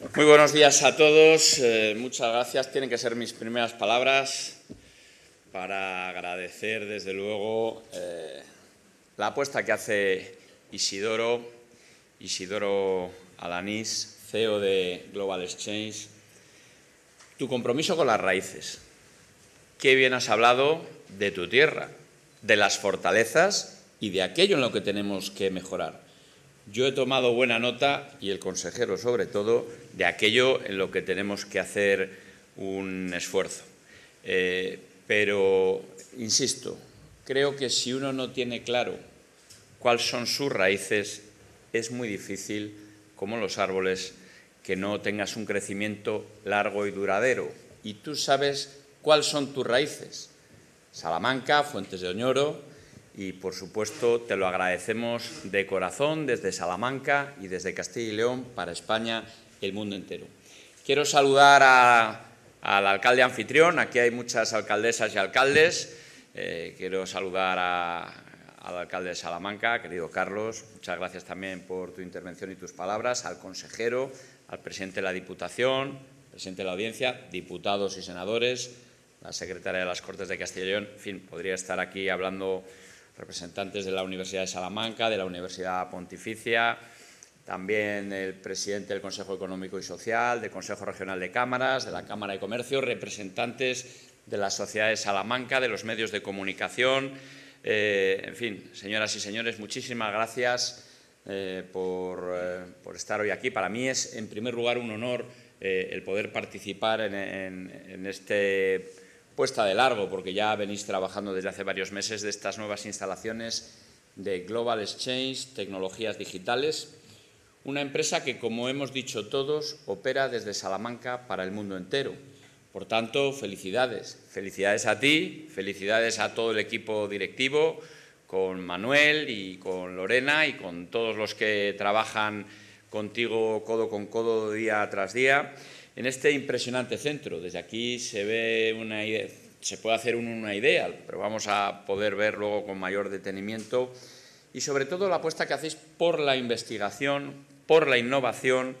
Muy buenos días a todos. Eh, muchas gracias. Tienen que ser mis primeras palabras para agradecer, desde luego, eh, la apuesta que hace Isidoro, Isidoro Alanís, CEO de Global Exchange, tu compromiso con las raíces. Qué bien has hablado de tu tierra, de las fortalezas y de aquello en lo que tenemos que mejorar. Yo he tomado buena nota, y el consejero sobre todo, de aquello en lo que tenemos que hacer un esfuerzo. Eh, pero, insisto, creo que si uno no tiene claro cuáles son sus raíces, es muy difícil, como los árboles, que no tengas un crecimiento largo y duradero. Y tú sabes cuáles son tus raíces. Salamanca, Fuentes de Oñoro, y, por supuesto, te lo agradecemos de corazón desde Salamanca y desde Castilla y León para España y el mundo entero. Quiero saludar al alcalde anfitrión, aquí hay muchas alcaldesas y alcaldes. Eh, quiero saludar al alcalde de Salamanca, querido Carlos, muchas gracias también por tu intervención y tus palabras, al consejero, al presidente de la Diputación, presidente de la Audiencia, diputados y senadores, la secretaria de las Cortes de Castilla y León, en fin, podría estar aquí hablando representantes de la Universidad de Salamanca, de la Universidad Pontificia, también el presidente del Consejo Económico y Social, del Consejo Regional de Cámaras, de la Cámara de Comercio, representantes de la Sociedad de Salamanca, de los medios de comunicación. Eh, en fin, señoras y señores, muchísimas gracias eh, por, eh, por, estar hoy aquí. Para mí es, en primer lugar, un honor el poder participar en, en, en este puesta de largo, porque ya venís trabajando desde hace varios meses de estas nuevas instalaciones de Global Exchange, tecnologías digitales, una empresa que, como hemos dicho todos, opera desde Salamanca para el mundo entero. Por tanto, felicidades. Felicidades a ti, felicidades a todo el equipo directivo, con Manuel y con Lorena y con todos los que trabajan contigo codo con codo día tras día en este impresionante centro. Desde aquí se ve una idea, se puede hacer una idea, pero vamos a poder ver luego con mayor detenimiento y sobre todo la apuesta que hacéis por la investigación, por la innovación,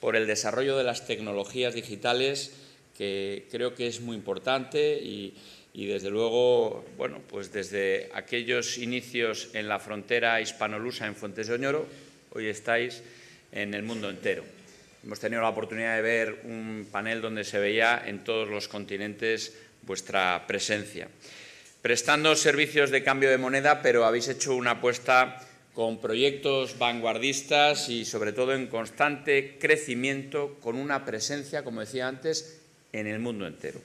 por el desarrollo de las tecnologías digitales, que creo que es muy importante y, desde luego, bueno, pues desde aquellos inicios en la frontera hispanolusa en Fuentes de Oñoro, hoy estáis en el mundo entero. Hemos tenido la oportunidad de ver un panel donde se veía en todos los continentes vuestra presencia. Prestando servicios de cambio de moneda, pero habéis hecho una apuesta con proyectos vanguardistas y sobre todo en constante crecimiento, con una presencia, como decía antes, en el mundo entero.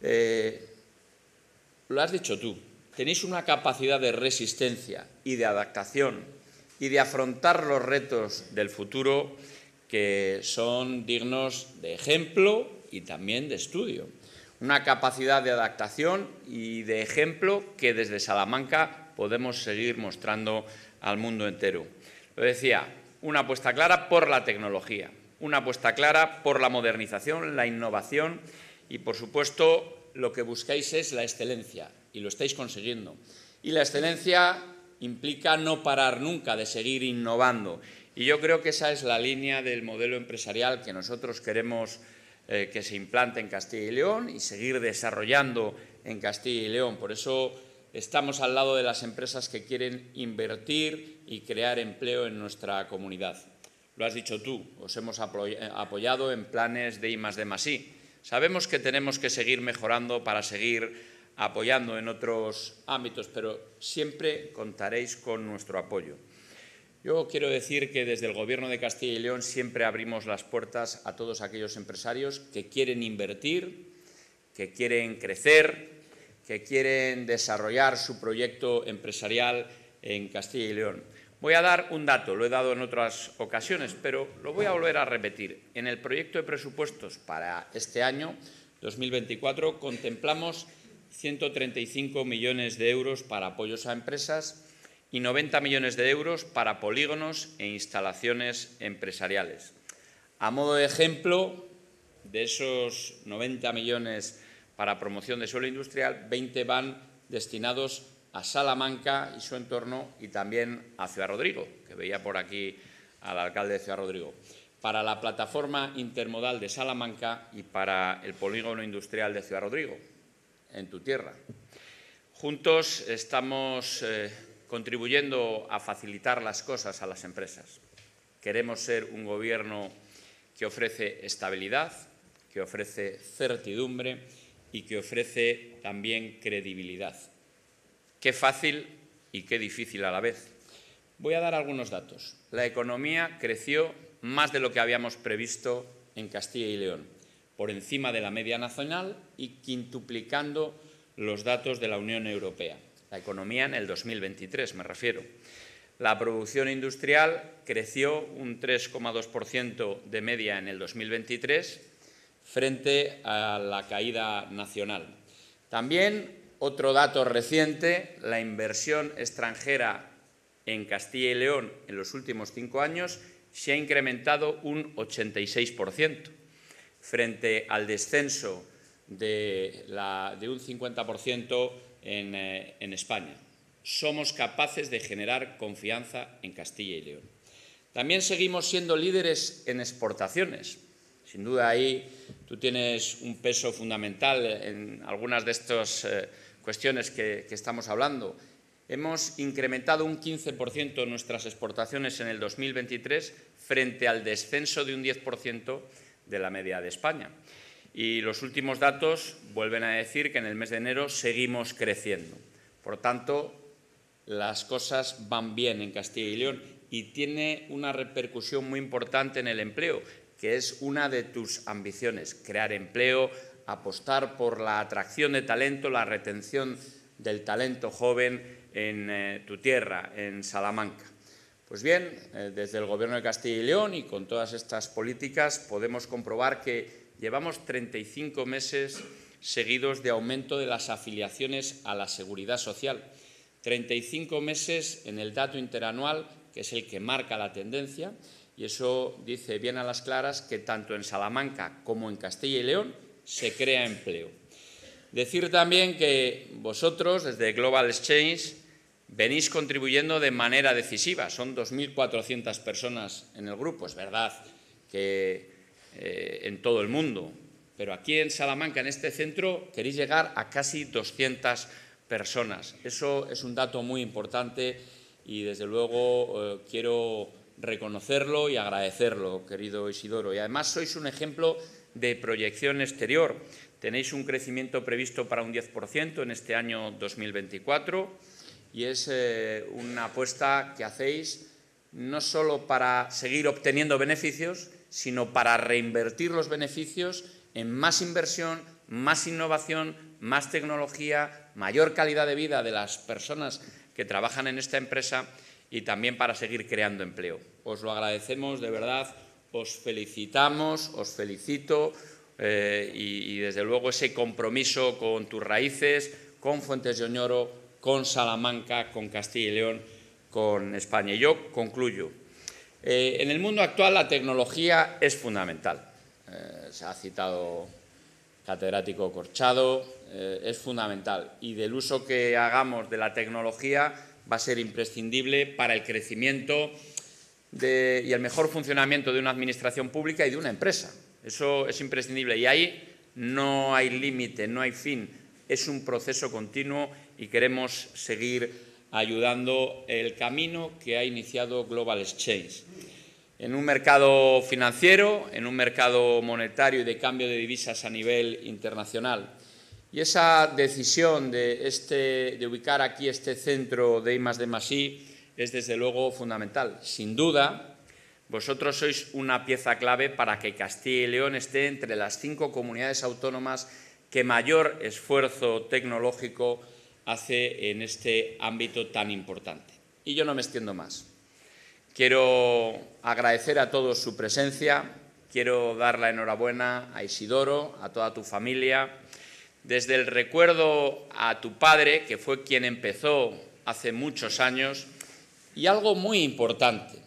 Eh, lo has dicho tú, tenéis una capacidad de resistencia y de adaptación y de afrontar los retos del futuro que son dignos de ejemplo y también de estudio. Una capacidad de adaptación y de ejemplo que desde Salamanca podemos seguir mostrando al mundo entero. Lo decía, una apuesta clara por la tecnología, una apuesta clara por la modernización, la innovación y, por supuesto, lo que buscáis es la excelencia y lo estáis consiguiendo. Y la excelencia implica no parar nunca de seguir innovando y yo creo que esa es la línea del modelo empresarial que nosotros queremos eh, que se implante en Castilla y León y seguir desarrollando en Castilla y León. Por eso estamos al lado de las empresas que quieren invertir y crear empleo en nuestra comunidad. Lo has dicho tú, os hemos apoyado en planes de I más D Sabemos que tenemos que seguir mejorando para seguir apoyando en otros ámbitos, pero siempre contaréis con nuestro apoyo. Yo quiero decir que desde el Gobierno de Castilla y León siempre abrimos las puertas a todos aquellos empresarios que quieren invertir, que quieren crecer, que quieren desarrollar su proyecto empresarial en Castilla y León. Voy a dar un dato, lo he dado en otras ocasiones, pero lo voy a volver a repetir. En el proyecto de presupuestos para este año, 2024, contemplamos 135 millones de euros para apoyos a empresas y 90 millones de euros para polígonos e instalaciones empresariales. A modo de ejemplo, de esos 90 millones para promoción de suelo industrial, 20 van destinados a Salamanca y su entorno y también a Ciudad Rodrigo, que veía por aquí al alcalde de Ciudad Rodrigo. para la plataforma intermodal de Salamanca y para el polígono industrial de Ciudad Rodrigo, en tu tierra. Juntos estamos eh, contribuyendo a facilitar las cosas a las empresas. Queremos ser un gobierno que ofrece estabilidad, que ofrece certidumbre y que ofrece también credibilidad. Qué fácil y qué difícil a la vez. Voy a dar algunos datos. La economía creció más de lo que habíamos previsto en Castilla y León, por encima de la media nacional y quintuplicando los datos de la Unión Europea. La economía en el 2023, me refiero. La producción industrial creció un 3,2% de media en el 2023 frente a la caída nacional. También otro dato reciente, la inversión extranjera en Castilla y León en los últimos cinco años se ha incrementado un 86% frente al descenso de, un 50% eh, en España. Somos capaces de generar confianza en Castilla y León. También seguimos siendo líderes en exportaciones. Sin duda ahí tú tienes un peso fundamental en algunas de estas eh, cuestiones que, estamos hablando. Hemos incrementado un 15% nuestras exportaciones en el 2023 frente al descenso de un 10% de la media de España. Y los últimos datos vuelven a decir que en el mes de enero seguimos creciendo. Por tanto, las cosas van bien en Castilla y León y tiene una repercusión muy importante en el empleo que es una de tus ambiciones, crear empleo, apostar por la atracción de talento, la retención del talento joven en eh, tu tierra, en Salamanca. Pues bien, eh, desde el Gobierno de Castilla y León y con todas estas políticas podemos comprobar que llevamos 35 meses seguidos de aumento de las afiliaciones a la seguridad social. 35 meses en el dato interanual, que es el que marca la tendencia, y eso dice bien a las claras que tanto en Salamanca como en Castilla y León se crea empleo. Decir también que vosotros, desde Global Exchange, venís contribuyendo de manera decisiva. Son 2.400 personas en el grupo. Es verdad que eh, en todo el mundo, pero aquí en Salamanca, en este centro, queréis llegar a casi 200 personas. Eso es un dato muy importante y, desde luego, eh, quiero reconocerlo y agradecerlo, querido Isidoro. Y además sois un ejemplo de proyección exterior. Tenéis un crecimiento previsto para un 10% en este año 2024 y es eh, una apuesta que hacéis no solo para seguir obteniendo beneficios, sino para reinvertir los beneficios en más inversión, más innovación, más tecnología, mayor calidad de vida de las personas que trabajan en esta empresa y también para seguir creando empleo. Os lo agradecemos de verdad, os felicitamos, os felicito eh, y, desde luego ese compromiso con tus raíces, con Fuentes de Oñoro, con Salamanca, con Castilla y León, con España. Y yo concluyo. Eh, en el mundo actual la tecnología es fundamental. Eh, se ha citado catedrático Corchado, es fundamental. Y del uso que hagamos de la tecnología va a ser imprescindible para el crecimiento y el mejor funcionamiento de una administración pública y de una empresa. Eso es imprescindible y ahí no hay límite, no hay fin. Es un proceso continuo y queremos seguir ayudando el camino que ha iniciado Global Exchange. En un mercado financiero, en un mercado monetario y de cambio de divisas a nivel internacional, y esa decisión de, este, ubicar aquí este centro de I de es desde luego fundamental. Sin duda, vosotros sois una pieza clave para que Castilla y León esté entre las cinco comunidades autónomas que mayor esfuerzo tecnológico hace en este ámbito tan importante. Y yo no me extiendo más. Quiero agradecer a todos su presencia, quiero dar la enhorabuena a Isidoro, a toda tu familia, desde el recuerdo a tu padre, que fue quien empezó hace muchos años, y algo muy importante,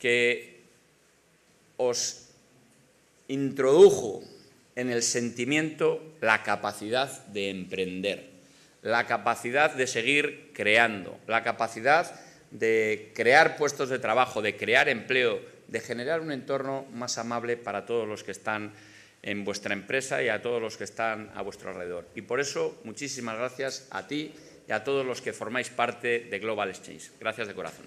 que os introdujo en el sentimiento la capacidad de emprender, la capacidad de seguir creando, la capacidad de crear puestos de trabajo, de crear empleo, de generar un entorno más amable para todos los que están en vuestra empresa y a todos los que están a vuestro alrededor. Y por eso, muchísimas gracias a ti y a todos los que formáis parte de Global Exchange. Gracias de corazón.